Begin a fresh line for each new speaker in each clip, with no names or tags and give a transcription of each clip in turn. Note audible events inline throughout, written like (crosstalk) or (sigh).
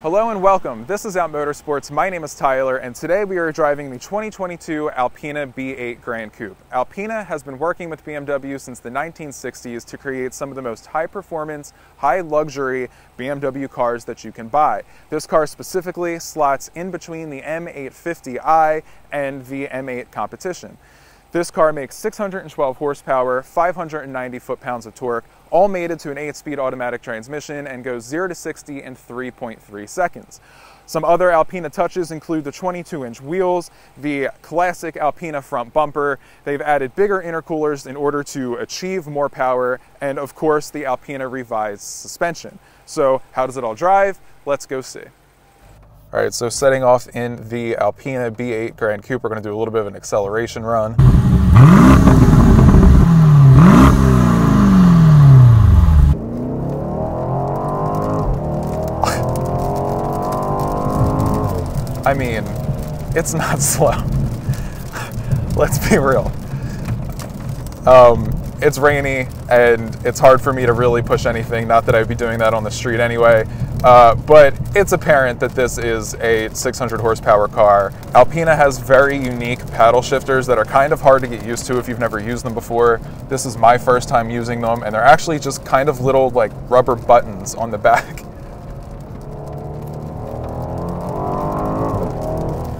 Hello and welcome. This is Out Motorsports. My name is Tyler, and today we are driving the 2022 Alpina B8 Gran Coupe. Alpina has been working with BMW since the 1960s to create some of the most high performance, high luxury BMW cars that you can buy. This car specifically slots in between the M850i and the M8 competition. This car makes 612 horsepower, 590 foot-pounds of torque, all mated to an 8-speed automatic transmission and goes 0 to 60 in 3.3 seconds. Some other Alpina touches include the 22-inch wheels, the classic Alpina front bumper. They've added bigger intercoolers in order to achieve more power, and of course the Alpina revised suspension. So how does it all drive? Let's go see. All right, so setting off in the Alpina B8 Gran Coupe, we're gonna do a little bit of an acceleration run. I mean, it's not (laughs) slow. Let's be real. Um, it's rainy and it's hard for me to really push anything. Not that I'd be doing that on the street anyway. Uh, but it's apparent that this is a 600 horsepower car. Alpina has very unique paddle shifters that are kind of hard to get used to if you've never used them before. This is my first time using them, and they're actually just kind of little like rubber buttons on the (laughs) back.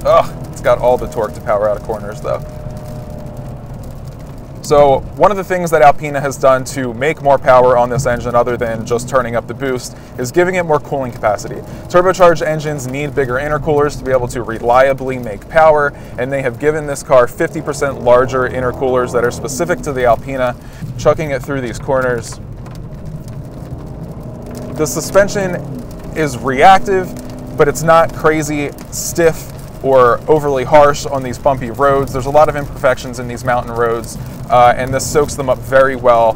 Ugh, it's got all the torque to power out of corners though. So one of the things that Alpina has done to make more power on this engine other than just turning up the boost is giving it more cooling capacity. Turbocharged engines need bigger intercoolers to be able to reliably make power and they have given this car 50% larger intercoolers that are specific to the Alpina, chucking it through these corners. The suspension is reactive, but it's not crazy stiff or overly harsh on these bumpy roads. There's a lot of imperfections in these mountain roads, uh, and this soaks them up very well.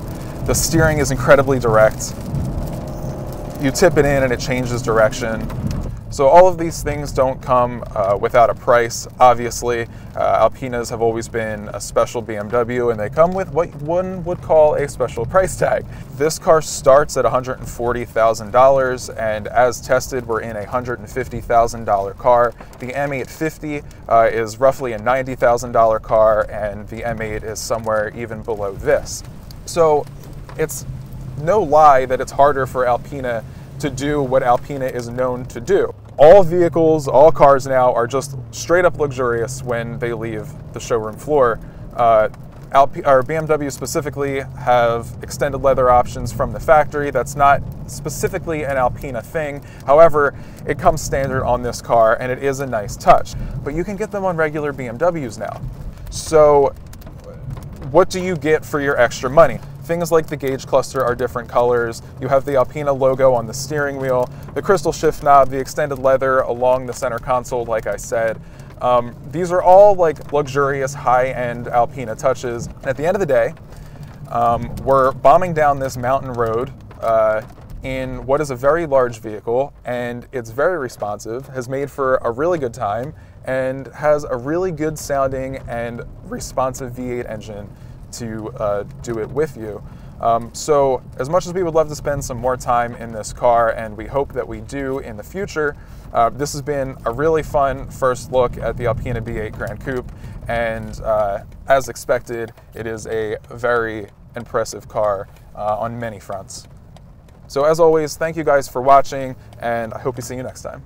The steering is incredibly direct. You tip it in and it changes direction. So all of these things don't come uh, without a price, obviously. Uh, Alpinas have always been a special BMW and they come with what one would call a special price tag. This car starts at $140,000 and as tested, we're in a $150,000 car. The M850 uh, is roughly a $90,000 car and the M8 is somewhere even below this. So it's no lie that it's harder for Alpina to do what Alpina is known to do all vehicles, all cars now are just straight up luxurious when they leave the showroom floor. Uh, Alp- BMW specifically have extended leather options from the factory. That's not specifically an Alpina thing. However, it comes standard on this car and it is a nice touch. But you can get them on regular BMWs now. So, what do you get for your extra money? Things like the gauge cluster are different colors. You have the Alpina logo on the steering wheel, the crystal shift knob, the extended leather along the center console, like I said. Um, these are all like luxurious high-end Alpina touches. And At the end of the day, um, we're bombing down this mountain road uh, in what is a very large vehicle and it's very responsive, has made for a really good time, and has a really good sounding and responsive V8 engine to uh, do it with you. Um, so as much as we would love to spend some more time in this car, and we hope that we do in the future, uh, this has been a really fun first look at the Alpina B8 Gran Coupe, and uh, as expected, it is a very impressive car uh, on many fronts. So as always, thank you guys for watching, and I hope to see you next time.